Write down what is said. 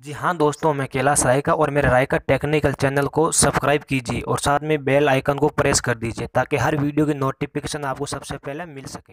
जी हाँ दोस्तों, मैं कैलाश रायका और मेरे रायका टेक्निकल चैनल को सब्सक्राइब कीजिए और साथ में बेल आइकन को प्रेस कर दीजिए ताकि हर वीडियो की नोटिफिकेशन आपको सबसे पहले मिल सके।